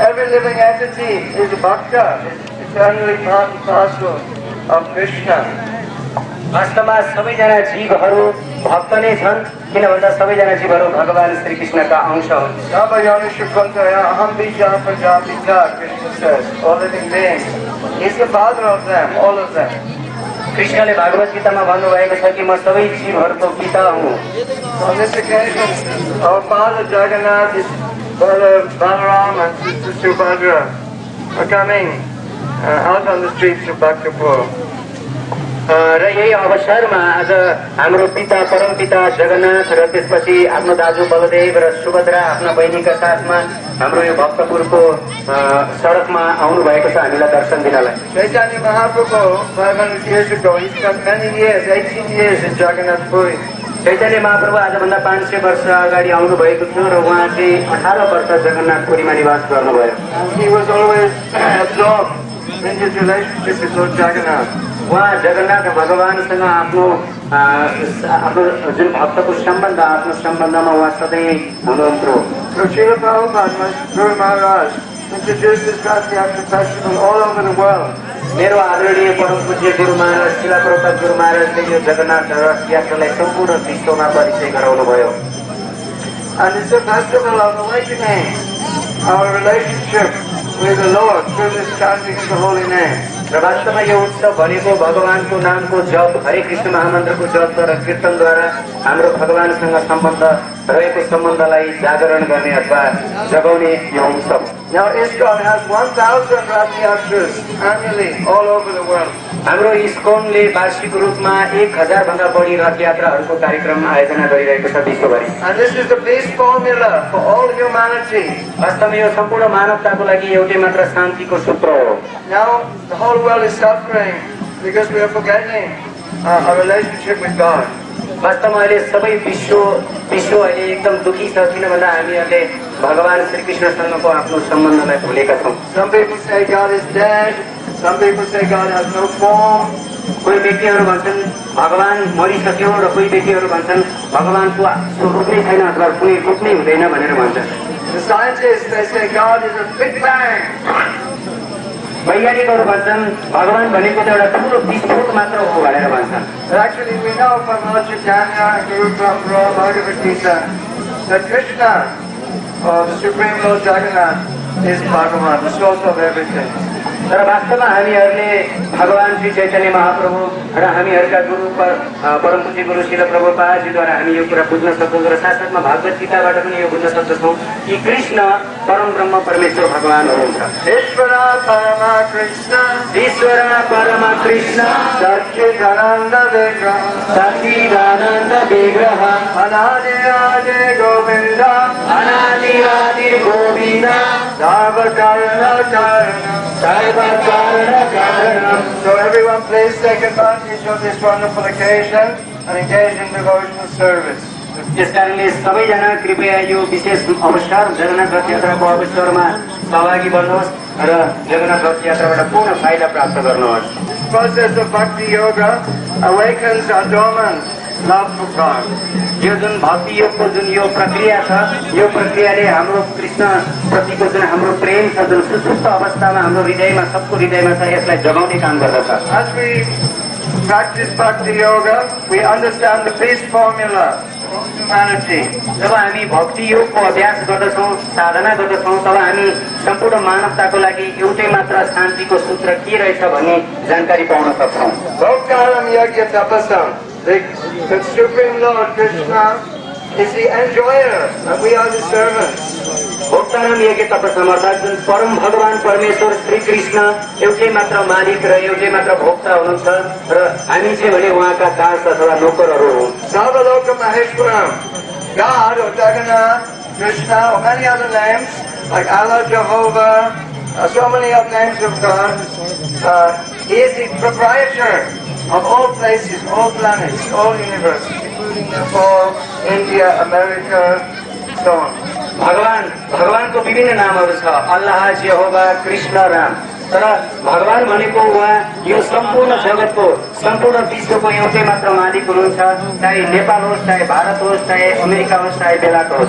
Every living entity is a bhakta, is eternally part and parcel of Krishna. वास्तवमा सबैजना जीवहरू भक्त नै छन् किन भन्दा सबैजना जीवहरू भगवान् श्रीकृष्णका अंश हुन्. He's the father of them, all of them. કૃષ્ણને ભાગવત ગીતામાં ભાનુભાઈને થકી માં સવૈ જીવ હરતો ગીતા હું અને તે કહે છે અવપાદ Jagannath and Sister Subhadra are coming uh, out on the streets of Bhaktapur. र यही अवसरमा आज हाम्रो पिता परम पिता जगन्नाथ र त्यसपछि आफ्नो दाजु बलदेव र सुभद्रा आफ्ना बहिनीका साथमा हाम्रो यो भक्तपुरको सडकमा आउनु भएको छ हामीलाई दर्शन दिनलाई। Chaitanya Mahaprabhu, 500 years ago, he spent many years, 18 years in Jagannath Puri. Chaitanya Mahaprabhu आजभन्दा पाँच सय वर्ष अगाडि आउनु भएको थियो र उहाँ चाहिँ अठार वर्ष जगन्नाथपुरीमा निवास गर्नुभयो। His relationship with Lord Jagannath. उहाँ जगन्नाथ भगवान्सँग आफ्नो अ, आफ्नो जुन भक्तको सम्बन्ध आफ्नो सम्बन्धमा उहाँ सधैँ हुनुहुन्थ्यो So Srila Prabhupada, my Guru Maharaj, introduced this Ratiyatra festival all over the world. मेरो आदरणीय परम पूज्य गुरु महाराज शिला प्रसाद गुरु महाराजले यो जगन्नाथ रथ यात्रालाई सम्पूर्ण विश्वमा परिचय गराउनु भयो And it's a festival of awakening our relationship र वास्तवमा यो उत्सव भनेको भगवानको नामको जप हरे कृष्ण महामन्त्रको जपद्वारा कीर्तनद्वारा हाम्रो भगवानसँग सम्बन्ध रहेको सम्बन्धलाई जागरण गर्ने अथवा जगाउने यो उत्सव। Now ISKCON has 1,000 Ratiyatras annually all over the world. हाम्रो इस्कोनले वार्षिक रूपमा एक हजार भन्दा बढी रथ यात्राहरूको कार्यक्रम आयोजना गरिरहेको छ विश्वभरि And this is the base formula for all humanity. वास्तवमा यो सम्पूर्ण मानवताको लागि एउटै मात्र शान्तिको सूत्र हो Now the whole world is suffering because we are forgetting uh, our relationship with God. वास्तवमा अहिले सबै विश्व विश्व अहिले एकदम दुखी छ किन भन्दा हामीहरूले भगवान् श्रीकृष्णसँगको आफ्नो सम्बन्धलाई भुलेका छौँ. कोही व्यक्तिहरू भन्छन् भगवान् मरिसक्यो र कोही व्यक्तिहरू भन्छन् भगवान्को स्वरूप नै छैन अथवा कुनै रूप नै हुँदैन भनेर भन्छन् भन्छन् भगवान् भनेको त एउटा ठुलो विस्फोट मात्र हो Krishna, uh, the Supreme Lord Jagannath, is Bhagavan, the source of everything. तर वास्तवमा हामीहरूले भगवान् श्री चैतन्य महाप्रभु र हामीहरूका गुरु पर परम पूज्य गुरु शिल प्रभुपाजीद्वारा हामी यो कुरा बुझ्न सक्छौँ र साथसाथमा भागवत गीताबाट पनि यो बुझ्न सक्दछौँ कि कृष्ण परम ब्रह्म परमेश्वर भगवान् हुनुहुन्छ। ईश्वर परम कृष्ण। विग्रह Govinda. So everyone please take advantage of this wonderful occasion and engage in devotional service. त्यस कारणले सबैजना कृपया यो विशेष अवसर जगन्नाथ रथ यात्राको अवसरमा सहभागी बन्नुहोस् र जगन्नाथ रथ यात्राबाट पूर्ण फाइदा प्राप्त गर्नुहोस् This process of bhakti yoga awakens our dormant यो जुन भक्ति योगको जुन यो प्रक्रिया छ यो प्रक्रियाले हाम्रो कृष्ण प्रतिको जुन हाम्रो प्रेम छ जुन सुसुप्त अवस्थामा हाम्रो हृदयमा सबको हृदयमा छ यसलाई जगाउने काम गर्दछ As we practice bhakti yoga, we understand the peace formula of humanity. जब हामी भक्ति योगको अभ्यास गर्दछौँ साधना गर्दछौँ तब हामी सम्पूर्ण मानवताको लागि एउटै मात्र शान्तिको सूत्र के रहेछ भन्ने जानकारी पाउन सक्छौँ. The, the Supreme Lord Krishna is the enjoyer and we are the servants. भोक्ताराम यज्ञ तपस्म अर्थात् जुन परम भगवान परमेश्वर श्री कृष्ण एउटै मात्र मालिक र एउटै मात्र भोक्ता हुनुहुन्छ र हामी चाहिँ भने उहाँका दास अथवा नोकरहरू हौँ Sarvaloka Maheshwaram. God or Jagannath, Krishna or many other names like Allah, Jehovah, uh, so many other names of God. Uh, he is the proprietor of all places, all planets, all universes, including Nepal, India, America, so on. भगवान भगवानको विभिन्न नामहरू छ। अल्लाह जेहोबा कृष्ण राम। तर भगवान भनेको उहाँ यो सम्पूर्ण जगतको सम्पूर्ण विश्वको एउटै मात्र मालिक हुनुहुन्छ चाहे नेपाल होस् चाहे भारत होस् चाहे अमेरिका होस् चाहे बेलायत होस्।